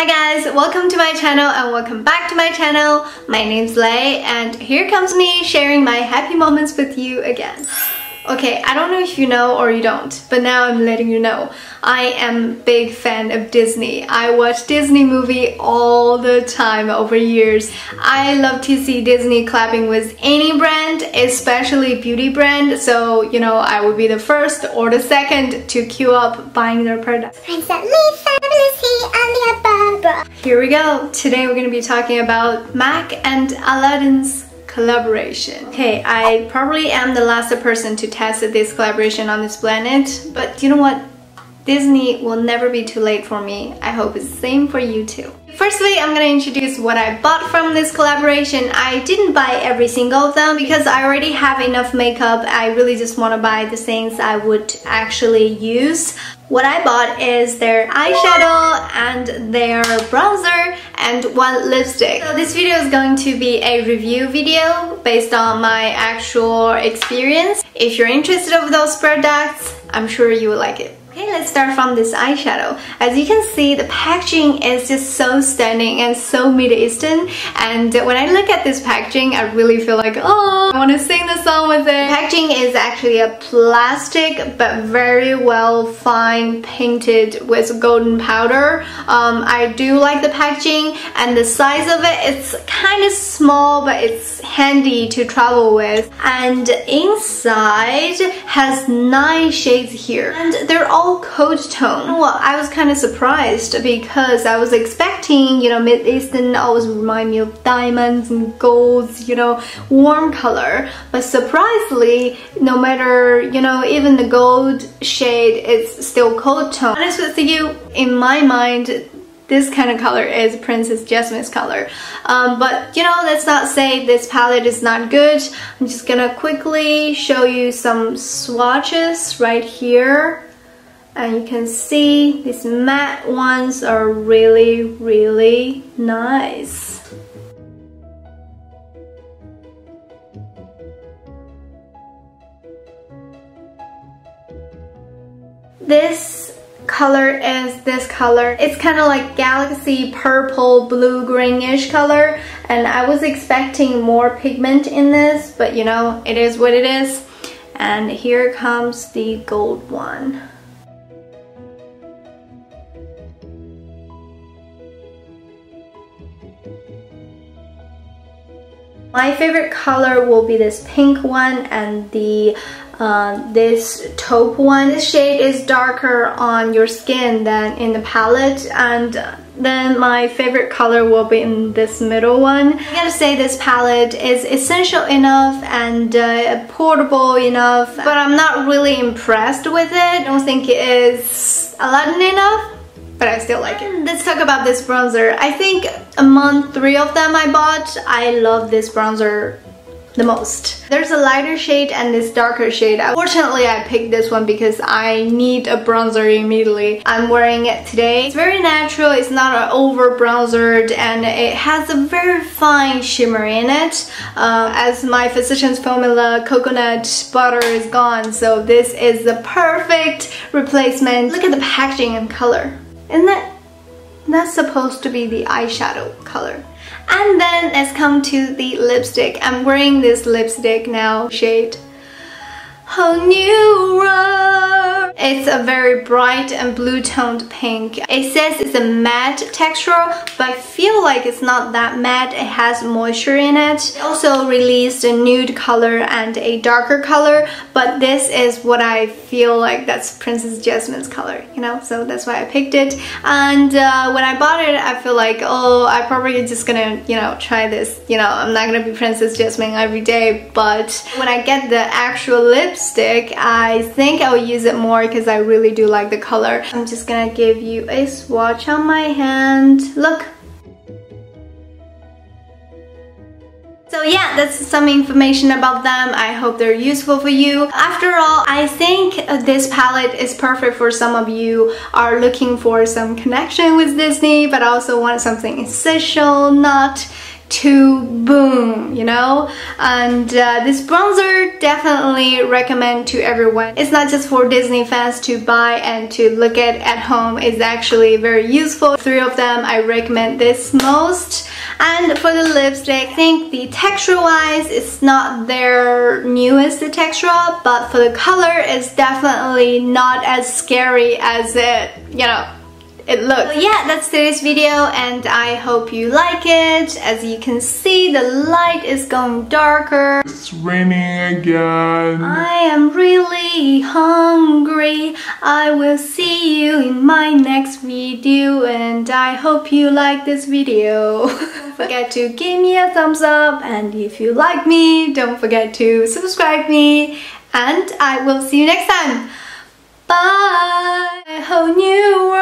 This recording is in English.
Hi guys, welcome to my channel and welcome back to my channel. My name's Lei and here comes me sharing my happy moments with you again. Okay, I don't know if you know or you don't, but now I'm letting you know. I am big fan of Disney. I watch Disney movie all the time over years. I love to see Disney collabing with any brand, especially beauty brand. So, you know, I would be the first or the second to queue up buying their products. Here we go. Today we're going to be talking about MAC and Aladdin's collaboration. Okay, I probably am the last person to test this collaboration on this planet, but you know what? Disney will never be too late for me. I hope it's the same for you too. Firstly, I'm gonna introduce what I bought from this collaboration. I didn't buy every single of them because I already have enough makeup. I really just want to buy the things I would actually use. What I bought is their eyeshadow and their bronzer and one lipstick. So this video is going to be a review video based on my actual experience. If you're interested of those products, I'm sure you will like it. Okay, let's start from this eyeshadow. As you can see, the packaging is just so stunning and so Middle Eastern. And when I look at this packaging, I really feel like, oh, I want to sing the song with it. The packaging is actually a plastic, but very well fine painted with golden powder. Um, I do like the packaging and the size of it, it's kind of small, but it's handy to travel with. And inside has nine shades here. And they're all all coat tone. Well, I was kind of surprised because I was expecting, you know, Mid-Eastern always remind me of diamonds and golds, you know, warm color. But surprisingly, no matter, you know, even the gold shade, it's still coat tone. Honest with you, in my mind, this kind of color is Princess Jasmine's color. Um, but you know, let's not say this palette is not good. I'm just gonna quickly show you some swatches right here and you can see these matte ones are really really nice. This color is this color. It's kind of like galaxy purple blue greenish color. And I was expecting more pigment in this but you know it is what it is. And here comes the gold one My favorite color will be this pink one and the uh, this taupe one. This shade is darker on your skin than in the palette and then my favorite color will be in this middle one. I gotta say this palette is essential enough and uh, portable enough but I'm not really impressed with it. I don't think it is Aladdin enough but I still like it. Let's talk about this bronzer. I think among three of them I bought, I love this bronzer the most. There's a lighter shade and this darker shade. Fortunately, I picked this one because I need a bronzer immediately. I'm wearing it today. It's very natural, it's not over bronzered and it has a very fine shimmer in it. Uh, as my Physicians Formula coconut butter is gone, so this is the perfect replacement. Look at the packaging and color. Isn't that that's supposed to be the eyeshadow color? And then let's come to the lipstick. I'm wearing this lipstick now, shade New. It's a very bright and blue toned pink. It says it's a matte texture, but I feel like it's not that matte. It has moisture in it. it also released a nude color and a darker color, but this is what I feel like that's Princess Jasmine's color, you know? So that's why I picked it. And uh, when I bought it, I feel like, oh, I probably just gonna, you know, try this. You know, I'm not gonna be Princess Jasmine every day, but when I get the actual lipstick, I think I'll use it more because I really do like the color. I'm just gonna give you a swatch on my hand. Look. So yeah, that's some information about them. I hope they're useful for you. After all, I think this palette is perfect for some of you are looking for some connection with Disney, but also want something essential, not to boom, you know? And uh, this bronzer definitely recommend to everyone. It's not just for Disney fans to buy and to look at at home. It's actually very useful. Three of them, I recommend this most. And for the lipstick, I think the texture-wise, it's not their newest texture, but for the color, it's definitely not as scary as it, you know, it looks. So yeah, that's today's video and I hope you like it. As you can see, the light is going darker. It's raining again. I am really hungry. I will see you in my next video and I hope you like this video. don't forget to give me a thumbs up and if you like me, don't forget to subscribe me and I will see you next time. Bye! A whole new world.